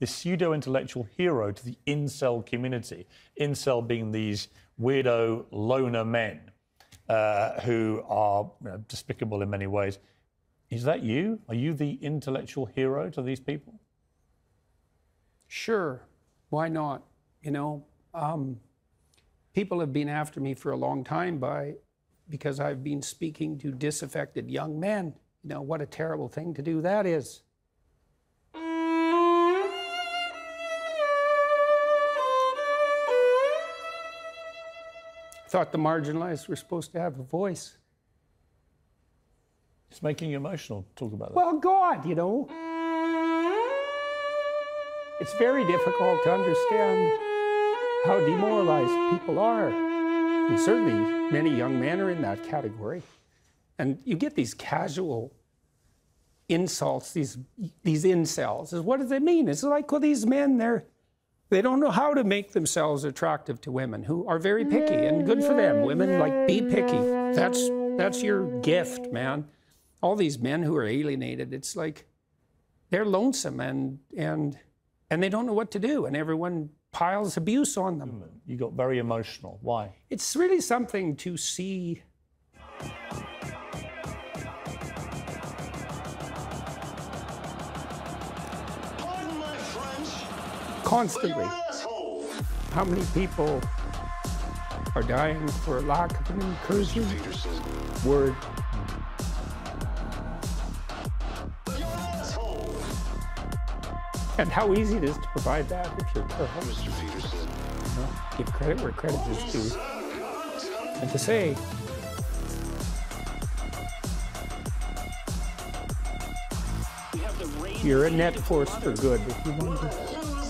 this pseudo intellectual hero to the incel community. Incel being these weirdo loner men uh, who are you know, despicable in many ways. Is that you? Are you the intellectual hero to these people? Sure. Why not? You know, um, people have been after me for a long time by because I've been speaking to disaffected young men. You know, what a terrible thing to do that is. Thought the marginalized were supposed to have a voice. It's making you emotional. Talk about that. Well, God, you know. It's very difficult to understand how demoralized people are. And certainly many young men are in that category. And you get these casual insults, these these incels. What does it mean? It's like, well, these men, they're they don't know how to make themselves attractive to women who are very picky and good for them. Women like be picky. That's that's your gift, man. All these men who are alienated, it's like they're lonesome and and and they don't know what to do and everyone piles abuse on them. You got very emotional. Why? It's really something to see constantly. How many people are dying for lack of an encouraging word? And how easy it is to provide that if you're careful. You know, give credit where credit is due. And to say, you're a net force for good if you want to.